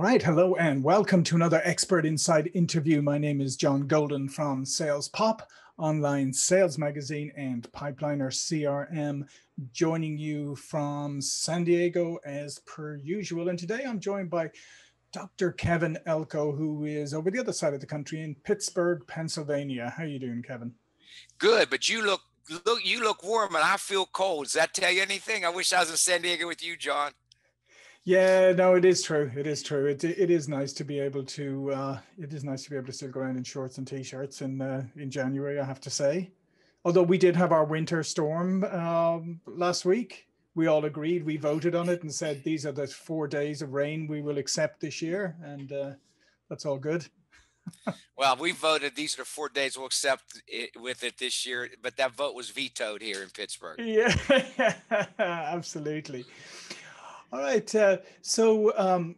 All right, hello and welcome to another Expert Insight interview. My name is John Golden from Sales Pop, online sales magazine, and Pipeliner CRM, joining you from San Diego as per usual. And today I'm joined by Dr. Kevin Elko, who is over the other side of the country in Pittsburgh, Pennsylvania. How are you doing, Kevin? Good, but you look look you look warm and I feel cold. Does that tell you anything? I wish I was in San Diego with you, John. Yeah, no, it is true. It is true. It it is nice to be able to. Uh, it is nice to be able to still go around in shorts and t-shirts in uh, in January. I have to say, although we did have our winter storm um, last week, we all agreed. We voted on it and said these are the four days of rain we will accept this year, and uh, that's all good. well, we voted these are the four days we'll accept it, with it this year, but that vote was vetoed here in Pittsburgh. Yeah, absolutely. All right. Uh, so, um,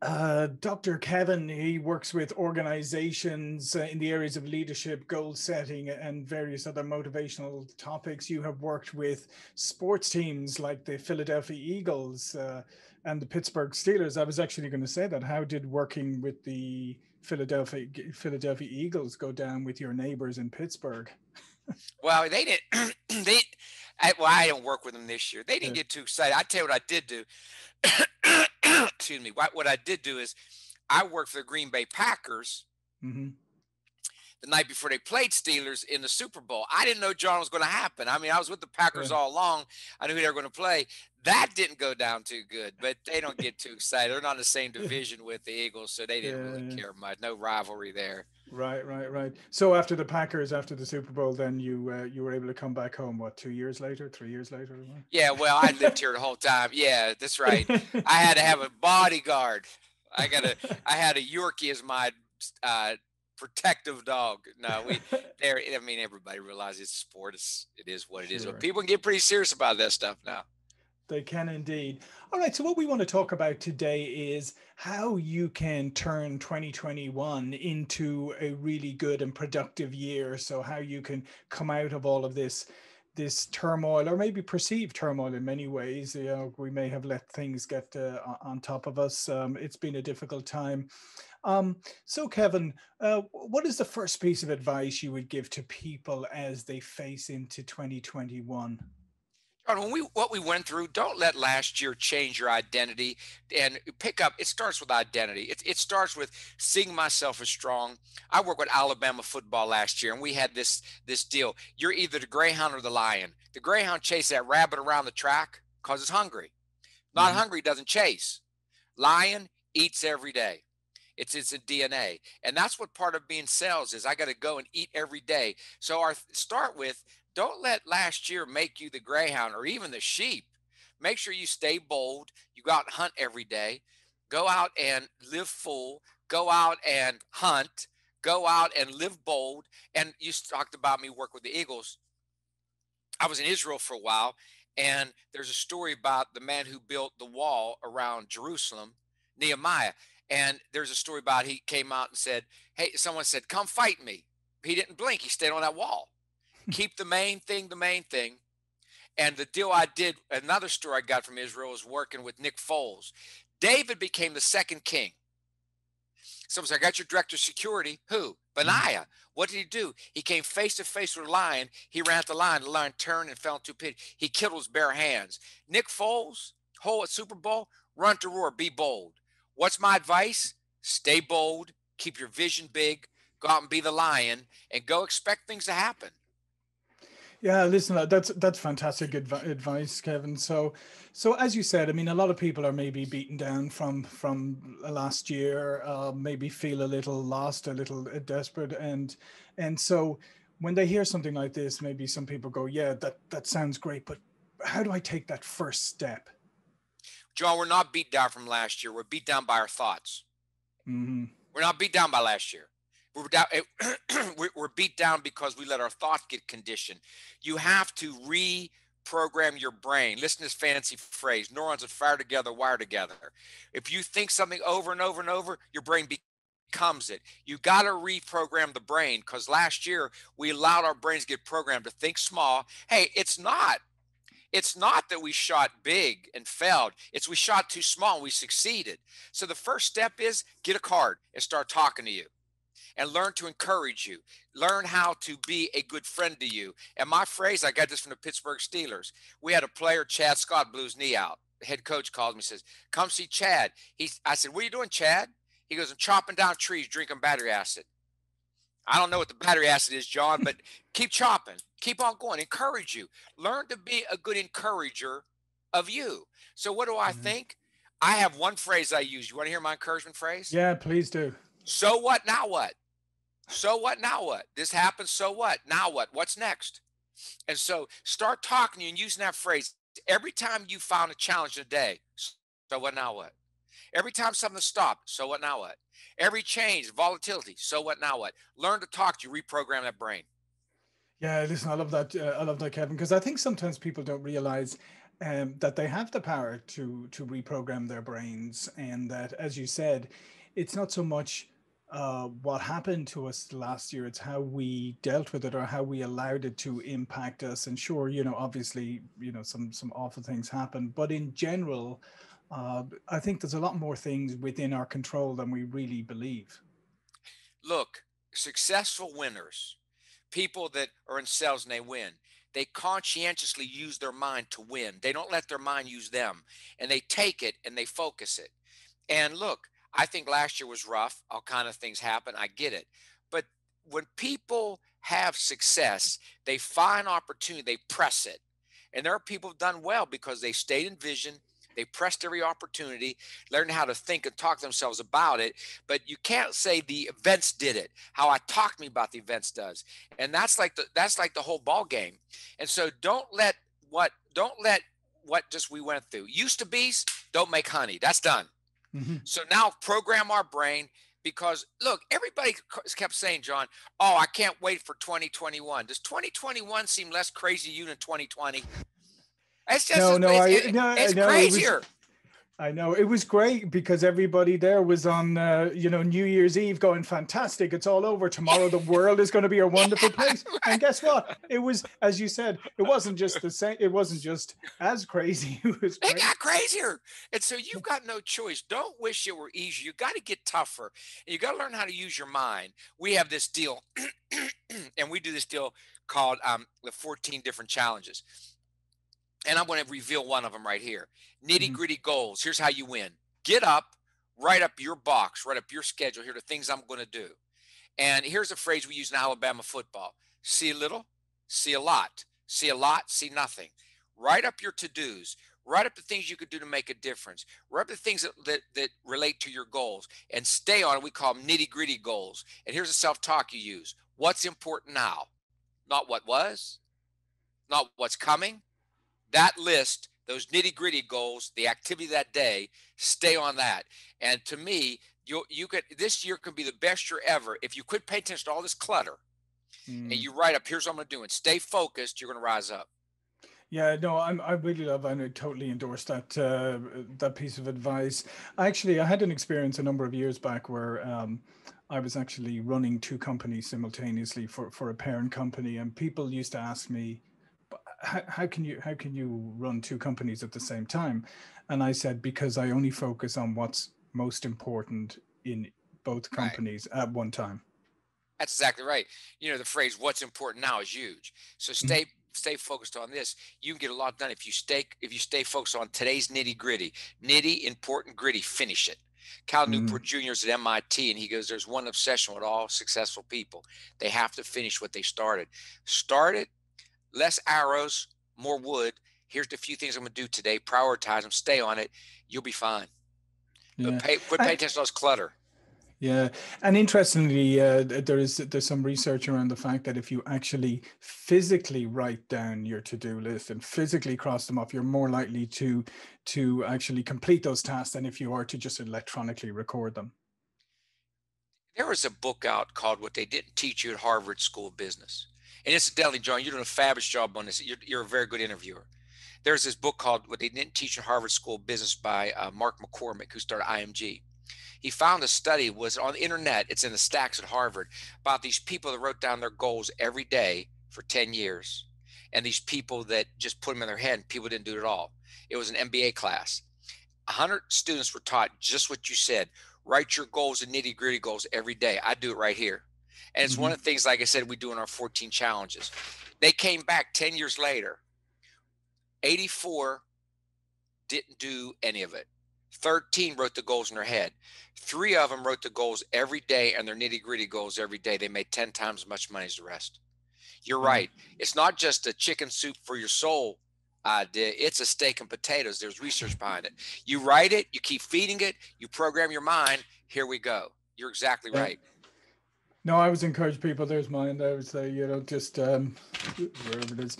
uh, Dr. Kevin, he works with organizations uh, in the areas of leadership, goal setting, and various other motivational topics. You have worked with sports teams like the Philadelphia Eagles uh, and the Pittsburgh Steelers. I was actually going to say that. How did working with the Philadelphia Philadelphia Eagles go down with your neighbors in Pittsburgh? well, they didn't. they I, well, I don't work with them this year. They didn't yeah. get too excited. I tell you what I did do. Excuse me. What, what I did do is I worked for the Green Bay Packers mm-hmm. The night before they played Steelers in the Super Bowl. I didn't know John was going to happen. I mean, I was with the Packers yeah. all along. I knew they were going to play. That didn't go down too good, but they don't get too excited. They're not in the same division with the Eagles, so they didn't yeah, really care much. No rivalry there. Right, right, right. So after the Packers, after the Super Bowl, then you uh, you were able to come back home. What, two years later, three years later? Yeah, well, I lived here the whole time. Yeah, that's right. I had to have a bodyguard. I got a. I had a Yorkie as my uh, protective dog. No, we there. I mean, everybody realizes sport is it is what it is. Sure. But people get pretty serious about that stuff now. They can indeed. All right. So, what we want to talk about today is how you can turn 2021 into a really good and productive year. So, how you can come out of all of this this turmoil or maybe perceived turmoil in many ways you know we may have let things get uh, on top of us um, it's been a difficult time. Um, so kevin uh, what is the first piece of advice you would give to people as they face into 2021 when we what we went through, don't let last year change your identity and pick up. It starts with identity. It, it starts with seeing myself as strong. I worked with Alabama football last year, and we had this this deal. You're either the greyhound or the lion. The greyhound chases that rabbit around the track because it's hungry. Not mm-hmm. hungry doesn't chase. Lion eats every day. It's it's a DNA, and that's what part of being sales is. I got to go and eat every day. So our start with don't let last year make you the greyhound or even the sheep. Make sure you stay bold. You go out and hunt every day. Go out and live full. Go out and hunt. Go out and live bold. And you talked about me work with the Eagles. I was in Israel for a while, and there's a story about the man who built the wall around Jerusalem, Nehemiah. And there's a story about he came out and said, Hey, someone said, Come fight me. He didn't blink, he stayed on that wall keep the main thing the main thing. And the deal I did, another story I got from Israel was working with Nick Foles. David became the second king. Someone said, I got your director of security. Who? Mm-hmm. Benaiah. What did he do? He came face to face with a lion. He ran at the lion. The lion turned and fell into a pit. He killed with his bare hands. Nick Foles, whole at Super Bowl, run to roar, be bold. What's my advice? Stay bold, keep your vision big, go out and be the lion, and go expect things to happen. Yeah, listen, uh, that's that's fantastic adv- advice, Kevin. So, so as you said, I mean, a lot of people are maybe beaten down from from last year, uh, maybe feel a little lost, a little uh, desperate, and and so when they hear something like this, maybe some people go, "Yeah, that that sounds great, but how do I take that first step?" John, we're not beat down from last year. We're beat down by our thoughts. Mm-hmm. We're not beat down by last year. We're, down, eh, we're beat down because we let our thoughts get conditioned. You have to reprogram your brain. Listen to this fancy phrase neurons that fire together, wire together. If you think something over and over and over, your brain becomes it. You got to reprogram the brain because last year we allowed our brains to get programmed to think small. Hey, it's not. It's not that we shot big and failed. It's we shot too small and we succeeded. So the first step is get a card and start talking to you and learn to encourage you. Learn how to be a good friend to you. And my phrase, I got this from the Pittsburgh Steelers. We had a player, Chad Scott, blew his knee out. The head coach called me, says, "Come see Chad." He's. I said, "What are you doing, Chad?" He goes, "I'm chopping down trees, drinking battery acid." I don't know what the battery acid is, John, but keep chopping, keep on going, encourage you. Learn to be a good encourager of you. So, what do I mm-hmm. think? I have one phrase I use. You want to hear my encouragement phrase? Yeah, please do. So what? Now what? So what? Now what? This happens. So what? Now what? What's next? And so start talking and using that phrase every time you found a challenge in a day. So what? Now what? Every time something stopped. So what? Now what? Every change, volatility. So what? Now what? Learn to talk to you, reprogram that brain. Yeah, listen, I love that. Uh, I love that, Kevin, because I think sometimes people don't realize um, that they have the power to to reprogram their brains, and that, as you said, it's not so much uh, what happened to us last year. It's how we dealt with it or how we allowed it to impact us. And sure, you know, obviously, you know, some some awful things happen, but in general, uh, I think there's a lot more things within our control than we really believe. Look, successful winners, people that are in sales and they win, they conscientiously use their mind to win. They don't let their mind use them, and they take it and they focus it. And look, I think last year was rough. All kind of things happen. I get it. But when people have success, they find opportunity, they press it. And there are people who've done well because they stayed in vision, they pressed every opportunity, learned how to think and talk themselves about it. But you can't say the events did it. How I talked me about the events does. And that's like the that's like the whole ball game. And so don't let what don't let what just we went through. Used to bees don't make honey. That's done. Mm-hmm. So now program our brain because look, everybody kept saying, John, oh, I can't wait for 2021. Does 2021 seem less crazy to you than 2020? It's just no, no, it's, I, no, it's no, crazier. It was, I know it was great because everybody there was on, uh, you know, New Year's Eve going fantastic. It's all over tomorrow. The world is going to be a wonderful place. And guess what? It was, as you said, it wasn't just the same. It wasn't just as crazy. It was. It got crazier, and so you've got no choice. Don't wish it were easy. You got to get tougher. You got to learn how to use your mind. We have this deal, and we do this deal called um, the 14 different challenges and I'm going to reveal one of them right here. Nitty gritty mm-hmm. goals. Here's how you win. Get up, write up your box, write up your schedule. Here are the things I'm going to do. And here's a phrase we use in Alabama football see a little, see a lot, see a lot, see nothing. Write up your to dos. Write up the things you could do to make a difference. Write up the things that, that, that relate to your goals and stay on it. We call them nitty gritty goals. And here's a self talk you use What's important now? Not what was, not what's coming, that list, those nitty gritty goals, the activity that day, stay on that. And to me, you you could this year can be the best year ever if you quit paying attention to all this clutter mm. and you write up. Here's what I'm going to do, and stay focused. You're going to rise up. Yeah, no, I'm, I really love and I totally endorse that uh, that piece of advice. Actually, I had an experience a number of years back where um, I was actually running two companies simultaneously for, for a parent company, and people used to ask me, how, how can you how can you run two companies at the same time and i said because i only focus on what's most important in both companies right. at one time that's exactly right you know the phrase what's important now is huge so mm-hmm. stay mm-hmm. stay focused on this you can get a lot done if you stay if you stay focused on today's nitty gritty nitty important gritty finish it Cal mm-hmm. Newport Jr. is at MIT, and he goes, There's one obsession with all successful people. They have to finish what they started. Start it, less arrows, more wood. Here's the few things I'm going to do today. Prioritize them, stay on it. You'll be fine. Yeah. Pay, quit paying attention to those clutter. Yeah, and interestingly, uh, there is there's some research around the fact that if you actually physically write down your to-do list and physically cross them off, you're more likely to to actually complete those tasks than if you are to just electronically record them. There was a book out called "What They Didn't Teach You at Harvard School of Business," And incidentally, John, you're doing a fabulous job on this. You're, you're, a very good interviewer. There's this book called What They Didn't Teach in Harvard School Business by uh, Mark McCormack, who started IMG. He found a study was on the internet. It's in the stacks at Harvard about these people that wrote down their goals every day for 10 years. and these people that just put them in their head and people didn't do it at all. It was an MBA class. 100 students were taught just what you said. Write your goals and nitty gritty goals every day. I do it right here. And it's mm-hmm. one of the things, like I said, we do in our 14 challenges. They came back 10 years later. 84 didn't do any of it. 13 wrote the goals in their head. Three of them wrote the goals every day and their nitty gritty goals every day. They made 10 times as much money as the rest. You're mm-hmm. right. It's not just a chicken soup for your soul idea. It's a steak and potatoes. There's research behind it. You write it, you keep feeding it, you program your mind. Here we go. You're exactly right. No, I was encourage people. There's mine. I would say, you know, just um, wherever it is.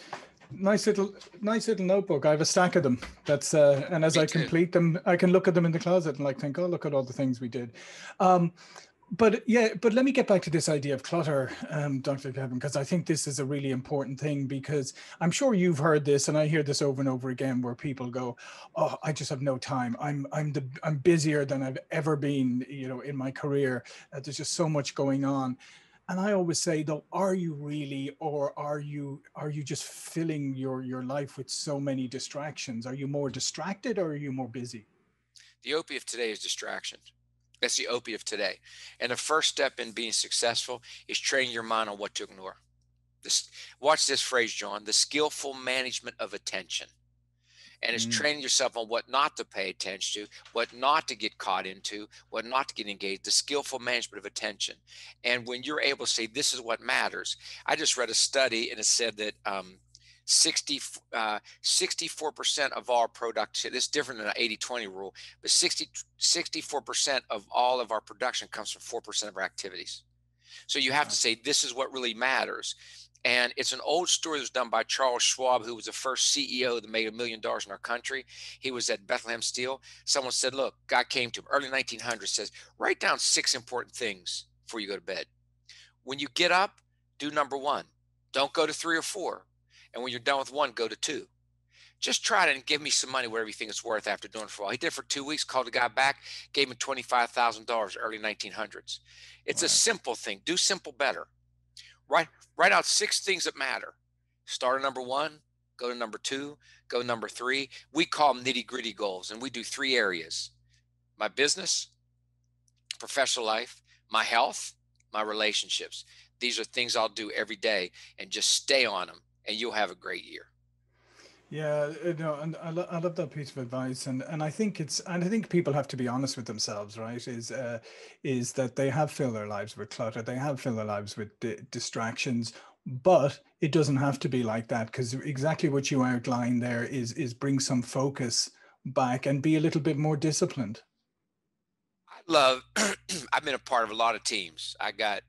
Nice little, nice little notebook. I have a stack of them. That's uh, and as Me I complete too. them, I can look at them in the closet and like think, oh, look at all the things we did. Um, but yeah, but let me get back to this idea of clutter, um, Dr. Kevin, because I think this is a really important thing because I'm sure you've heard this, and I hear this over and over again, where people go, "Oh, I just have no time. I'm I'm the I'm busier than I've ever been, you know, in my career. Uh, there's just so much going on." And I always say, though, are you really, or are you are you just filling your your life with so many distractions? Are you more distracted, or are you more busy? The opiate of today is distraction that's the opiate of today. And the first step in being successful is training your mind on what to ignore. This, watch this phrase, John the skillful management of attention. And it's mm. training yourself on what not to pay attention to, what not to get caught into, what not to get engaged, the skillful management of attention. And when you're able to say, this is what matters, I just read a study and it said that um, 60, uh, 64% of our production, this is different than an 80 20 rule, but 60, 64% of all of our production comes from 4% of our activities. So you have to say, this is what really matters. And it's an old story that was done by Charles Schwab, who was the first CEO that made a million dollars in our country. He was at Bethlehem Steel. Someone said, Look, guy came to him early 1900s, says, Write down six important things before you go to bed. When you get up, do number one. Don't go to three or four. And when you're done with one, go to two. Just try it and give me some money, whatever you think it's worth after doing it for a while. He did it for two weeks, called the guy back, gave him $25,000 early 1900s. It's wow. a simple thing. Do simple better. Write, write out six things that matter. Start at number one, go to number two, go number three. We call them nitty gritty goals, and we do three areas my business, professional life, my health, my relationships. These are things I'll do every day and just stay on them and you'll have a great year. Yeah, no, and I, lo- I love that piece of advice, and and I think it's and I think people have to be honest with themselves, right? Is uh, is that they have filled their lives with clutter, they have filled their lives with di- distractions, but it doesn't have to be like that because exactly what you outlined there is is bring some focus back and be a little bit more disciplined. I love. I've been a part of a lot of teams. I got,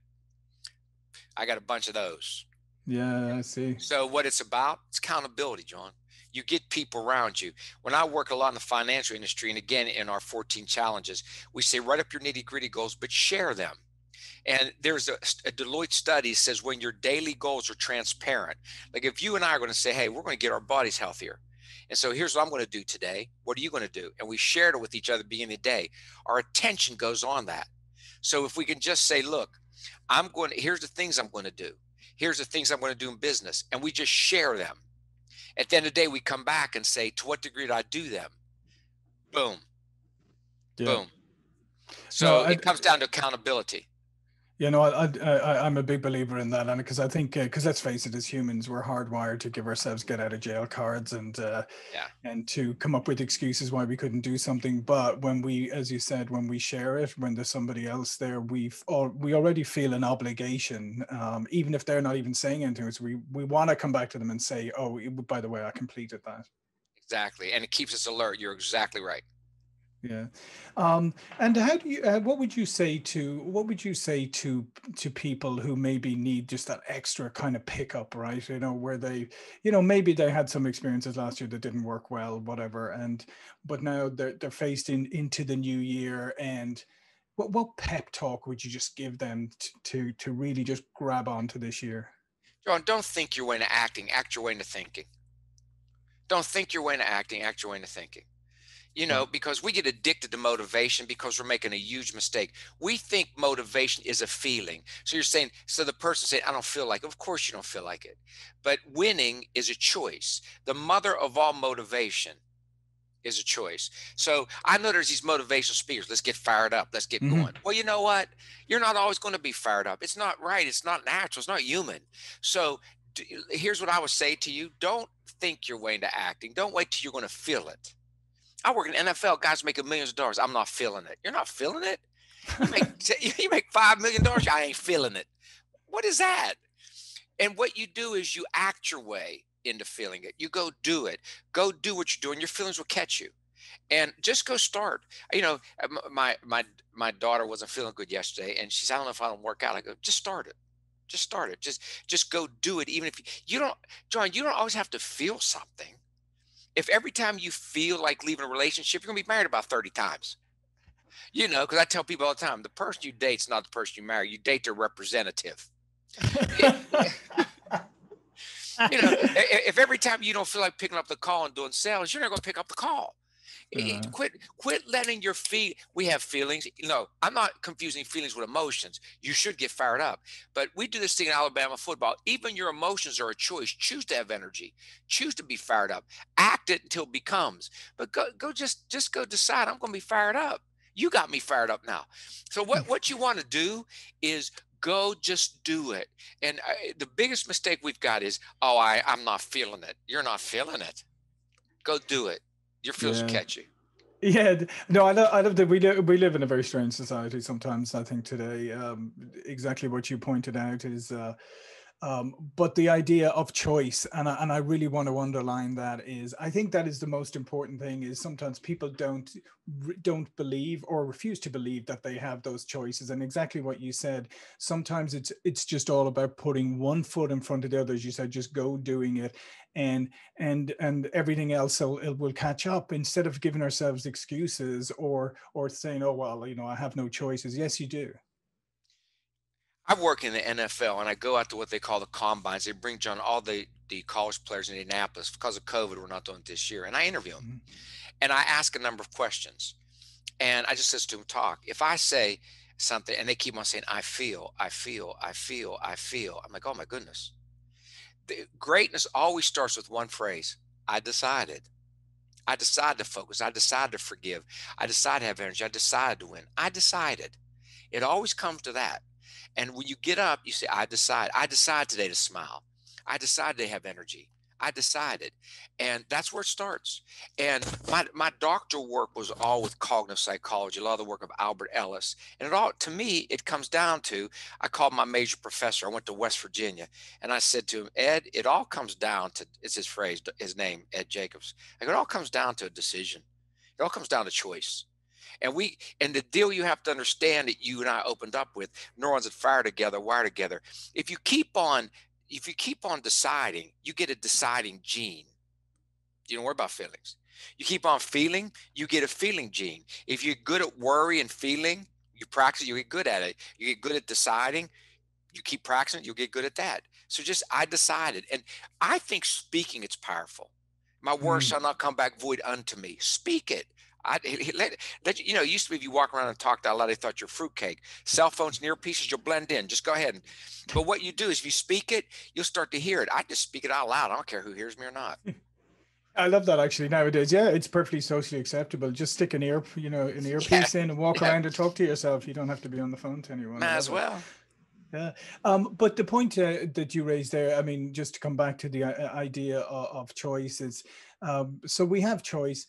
I got a bunch of those yeah, I see. So what it's about, it's accountability, John. You get people around you. When I work a lot in the financial industry, and again in our 14 challenges, we say write up your nitty gritty goals, but share them. And there's a, a, Deloitte study says when your daily goals are transparent, like if you and I are going to say, hey, we're going to get our bodies healthier. And so here's what I'm going to do today. What are you going to do? And we shared it with each other beginning of the day. Our attention goes on that. So if we can just say, look, I'm going to, here's the things I'm going to do here's the things I'm going to do in business. And we just share them. At the end of the day, we come back and say, to what degree did I do them? Boom. Yeah. Boom. So no, I, it comes down to accountability. You know, I, I, am a big believer in that, and because I think, because uh, let's face it, as humans, we're hardwired to give ourselves get out of jail cards and uh, yeah. and to come up with excuses why we couldn't do something. But when we, as you said, when we share it, when there's somebody else there, we've all we already feel an obligation, um, even if they're not even saying anything. So we we want to come back to them and say, oh, by the way, I completed that. Exactly, and it keeps us alert. You're exactly right. Yeah, um, and how do you? Uh, what would you say to? What would you say to to people who maybe need just that extra kind of pickup, right? You know, where they, you know, maybe they had some experiences last year that didn't work well, whatever, and but now they're they're faced in into the new year, and what what pep talk would you just give them to to, to really just grab onto this year? John, don't think your way into acting. Act your way into thinking. Don't think your way into acting. Act your way into thinking you know, because we get addicted to motivation because we're making a huge mistake. We think motivation is a feeling. So you're saying, so the person saying, I don't feel like, it. of course you don't feel like it. But winning is a choice. The mother of all motivation is a choice. So I know there's these motivational speakers. Let's get fired up. Let's get mm-hmm. going. Well, you know what? You're not always going to be fired up. It's not right. It's not natural. It's not human. So here's what I would say to you don't think your way into acting. Don't wait till you're going to feel it. I work in NFL, guys making millions of dollars. I'm not feeling it. You're not feeling it? You make, you make $5 million. I ain't feeling it. What is that? And what you do is you act your way into feeling it. You go do it. Go do what you're doing. Your feelings will catch you. And just go start. You know, uh, my my my daughter wasn't feeling good yesterday, and she's I don't know if I don't work out. I go, just start it. Just start it. Just just go do it. Even if you, you don't, John, you don't always have to feel something. If every time you feel like leaving a relationship, you're gonna be married about 30 times. You know, because I tell people all the time, the person you date's not the person you marry. You date their representative. you know, if every time you don't feel like picking up the call and doing sales, you're not going to pick up the call. Uh-huh. Quit, quit letting your feet. We have feelings. No, I'm not confusing feelings with emotions. You should get fired up, but we do this thing in Alabama football. Even your emotions are a choice. Choose to have energy. Choose to be fired up. Act it until it becomes. But go, go, just, just go decide. I'm going to be fired up. You got me fired up now. So what, what you want to do is go just do it and I, the biggest mistake we've got is oh i i'm not feeling it you're not feeling it go do it your feels yeah. catch you yeah no i love, I love that we, live we live in a very strange society sometimes i think today. Um, exactly what you pointed out is uh, um, but the idea of choice and I, and I really want to underline that is i think that is the most important thing is sometimes people don't don't believe or refuse to believe that they have those choices. And exactly what you said sometimes it's it's just all about putting one foot in front of the other as you said just go doing it and and and everything else will, it will catch up instead of giving ourselves excuses or or saying oh well you know i have no choices yes you do I work in the NFL and I go out to what they call the combines. They bring John all the the college players in Indianapolis because of COVID. We're not doing it this year, and I interview them, mm-hmm. and I ask a number of questions, and I just listen to them talk. If I say something and they keep on saying, "I feel, I feel, I feel, I feel," I'm like, "Oh my goodness." The greatness always starts with one phrase: "I decided." I decided to focus. I decided to forgive. I decided to have energy. I decided to win. I decided. It always comes to that. And when you get up, you say, I decide. I decide today to smile. I decide to have energy. I decided. And that's where it starts. And my, my doctoral work was all with cognitive psychology, a lot of the work of Albert Ellis. And it all, to me, it comes down to I called my major professor. I went to West Virginia and I said to him, Ed, it all comes down to, it's his phrase, his name, Ed Jacobs. Like, it all comes down to a decision. It all comes down to choice. And we and the deal you have to understand that you and I opened up with neurons that fire together, wire together. If you keep on if you keep on deciding, you get a deciding gene. You don't worry about feelings. You keep on feeling, you get a feeling gene. If you're good at worry and feeling, you practice, you get good at it. You get good at deciding, you keep practicing, you'll get good at that. So just I decided. And I think speaking it's powerful. My words mm. shall not come back void unto me. Speak it. I let, let you know. It used to be if you walk around and talk to out loud, they thought you're fruitcake. Cell phones, near pieces, you'll blend in. Just go ahead. And, but what you do is, if you speak it, you'll start to hear it. I just speak it out loud. I don't care who hears me or not. I love that actually nowadays. Yeah, it's perfectly socially acceptable. Just stick an ear, you know, an earpiece yeah. in and walk yeah. around and talk to yourself. You don't have to be on the phone to anyone. Might as well. Yeah. Um, but the point uh, that you raised there, I mean, just to come back to the uh, idea of, of choice is, um, so we have choice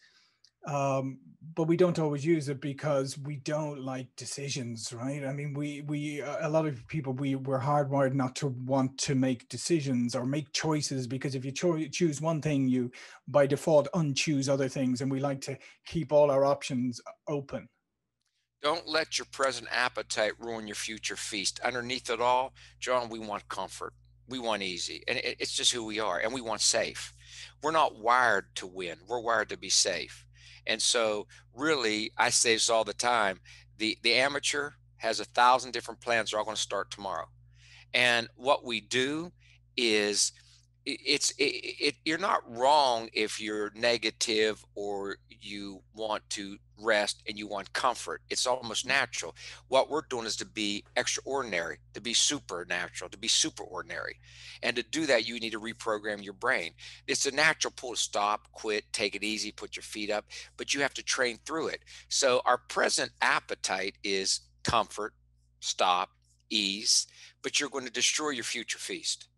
um, but we don't always use it because we don't like decisions right? I mean we we a lot of people we we're hardwired not to want to make decisions or make choices because if you cho- choose one thing you by default unchoose other things and we like to keep all our options open. Don't let your present appetite ruin your future feast. Underneath it all john we want comfort. We want easy and it's just who we are and we want safe. We're not wired to win. We're wired to be safe and so, really, I say this all the time: the the amateur has a thousand different plans. They're all going to start tomorrow. And what we do is it's it, it, you're not wrong if you're negative or you want to rest and you want comfort. It's almost mm-hmm. natural. What we're doing is to be extraordinary to be supernatural to be super ordinary and to do that you need to reprogram your brain. It's a natural pull to stop quit take it easy put your feet up but you have to train through it. So our present appetite is comfort stop ease but you're going to destroy your future feast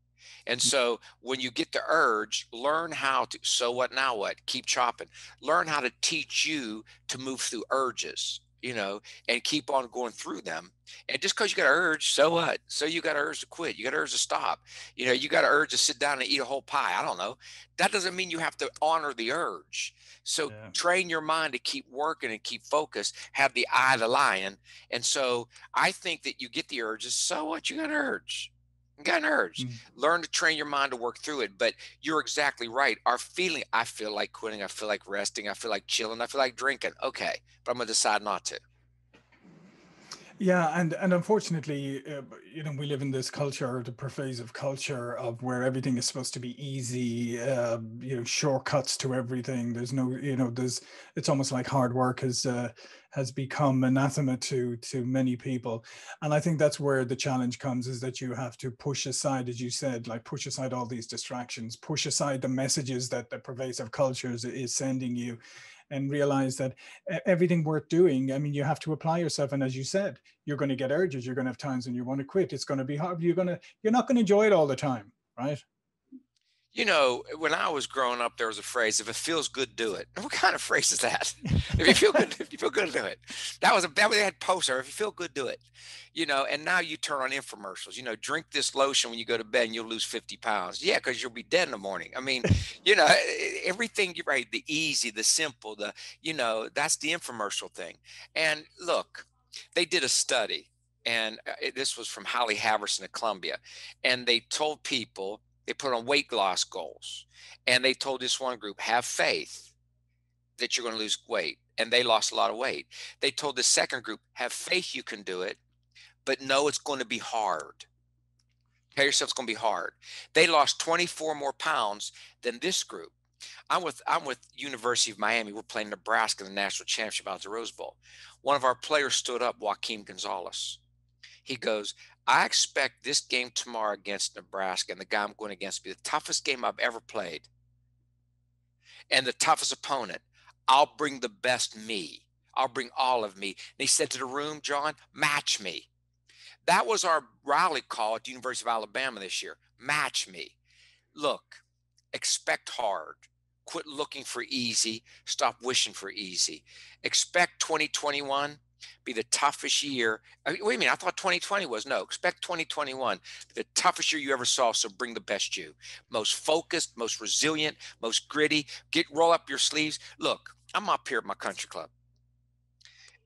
and mm. so when you get the urge, learn how to, so what, now what? Keep chopping. Learn how to teach you to move through urges, you know, and keep on going through them. And just because you got an urge, so what? So you got an urge to quit. You got an urge to stop. You know, you got an urge to sit down and eat a whole pie. I don't know. That doesn't mean you have to honor the urge. So yeah. train your mind to keep working and keep focused, have the eye of the lion. And so I think that you get the urges. So what? You got an urge got an urge. Mm-hmm. Learn to train your mind to work through it. But you're exactly right. Our feeling, I feel like quitting, I feel like resting, I feel like chilling, I feel like drinking. Okay, but I'm gonna decide not to. Yeah, and and unfortunately, uh, you know, we live in this culture, the pervasive culture of where everything is supposed to be easy, uh, you know, shortcuts to everything. There's no, you know, there's it's almost like hard work is. uh, has become anathema to to many people, and I think that's where the challenge comes is that you have to push aside, as you said, like push aside all these distractions, push aside the messages that the pervasive culture is, is sending you and realize that everything worth doing, I mean, you have to apply yourself. And as you said, you're going to get urges. You're going to have times when you want to quit. It's going to be hard. You're going to, you're not going to enjoy it all the time, right? You know, when I was growing up, there was a phrase: "If it feels good, do it." What kind of phrase is that? if you feel good, if you feel good, do it. That was a that they had poster. If you feel good, do it. You know, and now you turn on infomercials. You know, drink this lotion when you go to bed, and you'll lose fifty pounds. Yeah, because you'll be dead in the morning. I mean, you know, everything. you right. The easy, the simple, the you know, that's the infomercial thing. And look, they did a study, and uh, this was from Holly Haverson at Columbia, and they told people they put on weight loss goals. And they told this one group, have faith that you're going to lose weight. And they lost a lot of weight. They told the second group, have faith you can do it, but know it's going to be hard. Tell yourself it's going to be hard. They lost 24 more pounds than this group. I'm with I'm with University of Miami. We're playing Nebraska in the national championship out the Rose Bowl. One of our players stood up, Joaquin Gonzalez. He goes, I expect this game tomorrow against Nebraska and the guy I'm going against be the toughest game I've ever played and the toughest opponent. I'll bring the best me. I'll bring all of me. And he said to the room, John, match me. That was our rally call at the University of Alabama this year. Match me. Look, expect hard. Quit looking for easy. Stop wishing for easy. Expect 2021 be the toughest year. I mean, wait a minute, I thought 2020 was. No, expect 2021 the toughest year you ever saw. So bring the best you, most focused, most resilient, most gritty. Get roll up your sleeves. Look, I'm up here at my country club,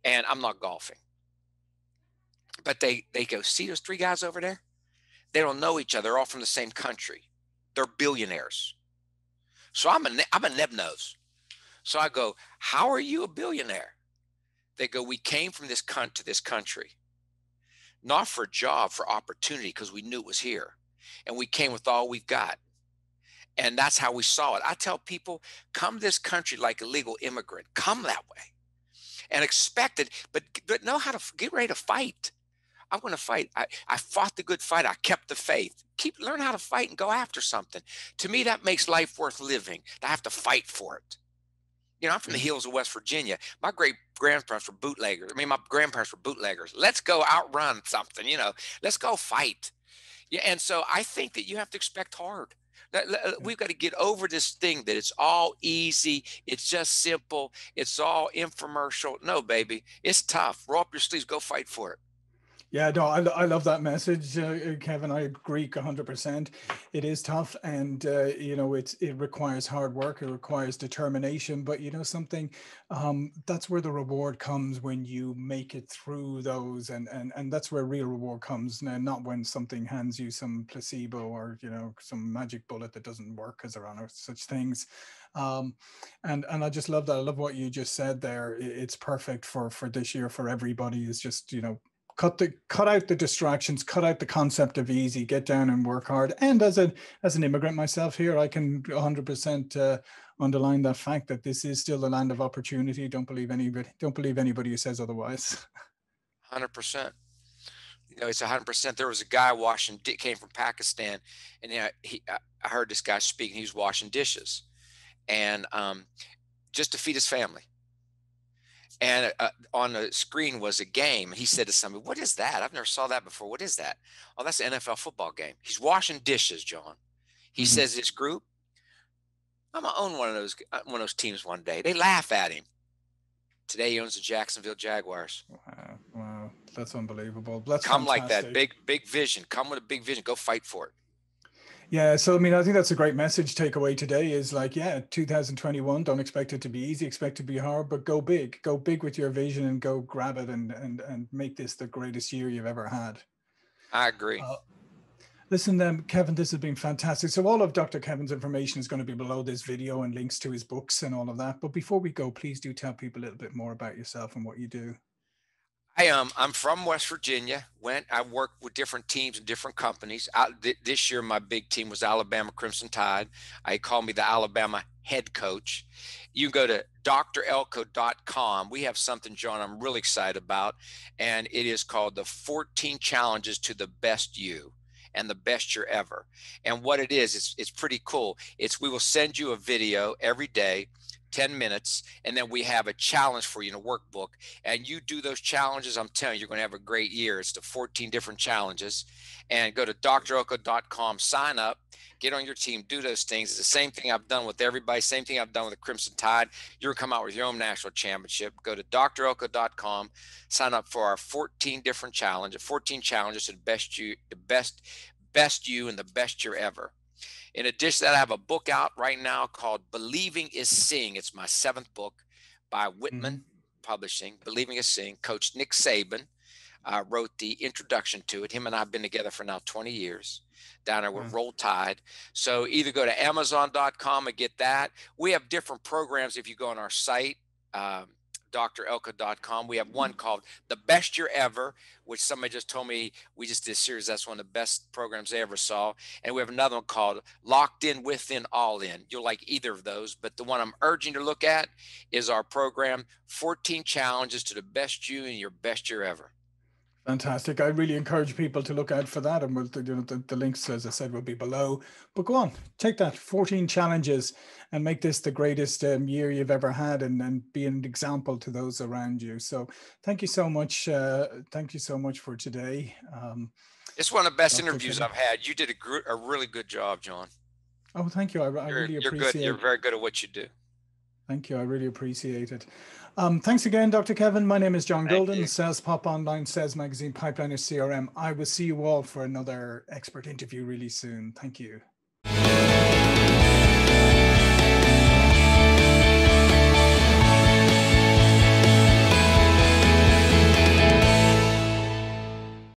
and I'm not golfing. But they they go see those three guys over there. They don't know each other. They're all from the same country. They're billionaires. So I'm a I'm a neb nose. So I go, how are you a billionaire? They go, we came from this cunt to this country, not for a job, for opportunity, because we knew it was here. And we came with all we've got. And that's how we saw it. I tell people, come this country like a legal immigrant. Come that way. And expect it, but, but know how to get ready to fight. I'm going to fight. I, I fought the good fight. I kept the faith. Keep learn how to fight and go after something. To me, that makes life worth living. I have to fight for it. You know, I'm from the hills of West Virginia. My great grandparents were bootleggers. I mean, my grandparents were bootleggers. Let's go outrun something, you know, let's go fight. Yeah. And so I think that you have to expect hard. Uh, we've got to get over this thing that it's all easy. It's just simple. It's all infomercial. No, baby, it's tough. Roll up your sleeves, go fight for it. Yeah, no, I, I love that message, uh, uh Kevin. I agree 100%. It is tough and, uh, you know, it's, it requires hard work, it requires determination, but you know, something um, that's where the reward comes when you make it through those. And, and, and that's where real reward comes now, not when something hands you some placebo or, you know, some magic bullet that doesn't work because there are such things. Um, and, and I just love that. I love what you just said there. It's perfect for, for this year, for everybody is just, you know, cut the cut out the distractions cut out the concept of easy get down and work hard. And as a as an immigrant myself here i can 100% uh, underline that fact that this is still the land of opportunity. Don't believe anybody don't believe anybody who says otherwise. 100% you know it's 100% there was a guy washing came from pakistan and he, he i heard this guy speaking he was washing dishes. And um, just to feed his family and uh, on the screen was a game. He said to somebody, "What is that? I've never saw that before. What is that?" Oh, that's an NFL football game. He's washing dishes, John. He mm-hmm. says this group, "I'm gonna own one of those uh, one of those teams one day." They laugh at him. Today he owns the Jacksonville Jaguars. Wow, wow, that's unbelievable. That's come fantastic. like that, big big vision. Come with a big vision. Go fight for it. Yeah, so I mean, I think that's a great message takeaway today is like, yeah, 2021, don't expect it to be easy, expect it to be hard, but go big, go big with your vision and go grab it and and and make this the greatest year you've ever had. I agree. Uh, listen, um, Kevin, this has been fantastic. So all of Dr. Kevin's information is going to be below this video and links to his books and all of that. But before we go, please do tell people a little bit more about yourself and what you do. I um I'm from West Virginia. Went I worked with different teams and different companies. I, th- this year my big team was Alabama Crimson Tide. I call me the Alabama head coach. You can go to drelko.com. We have something, John, I'm really excited about, and it is called the 14 Challenges to the Best You and the best year ever. And what it is, it's, it's pretty cool. It's we will send you a video every day 10 minutes, and then we have a challenge for you in a workbook. And you do those challenges, I'm telling you, you're going to have a great year. It's the 14 different challenges. And go to drelko.com, sign up, get on your team, do those things. It's the same thing I've done with everybody, same thing I've done with the Crimson Tide. You're come out with your own national championship. Go to drelko.com, sign up for our 14 different challenges, 14 challenges to the best you, the best, best you, and the best year ever. In addition to that, I have a book out right now called Believing is Seeing. It's my seventh book by Whitman mm-hmm. Publishing. Believing is Seeing. Coach Nick Saban uh, wrote the introduction to it. Him and I have been together for now 20 years down there with mm-hmm. Roll Tide. So either go to Amazon.com and get that. We have different programs if you go on our site. Um, drelko.com. We have one called The Best Year Ever, which somebody just told me we just did a series. That's one of the best programs they ever saw. And we have another one called Locked In Within All In. You'll like either of those, but the one I'm urging to look at is our program 14 Challenges to the Best You and Your Best Year Ever. Fantastic. I really encourage people to look out for that. And we'll, you know, the, the links, as I said, will be below. But go on, take that 14 challenges and make this the greatest um, year you've ever had and, and be an example to those around you. So thank you so much. Uh, thank you so much for today. Um, it's one of the best Dr. interviews I've had. You did a, gr- a really good job, John. Oh, thank you. I, I really you're appreciate good. You're very good at what you do. Thank you. I really appreciate it. Um, thanks again, Dr. Kevin. My name is John Thank Golden, you. Sales Pop Online, Sales Magazine, Pipeliner CRM. I will see you all for another expert interview really soon. Thank you.